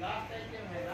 last item है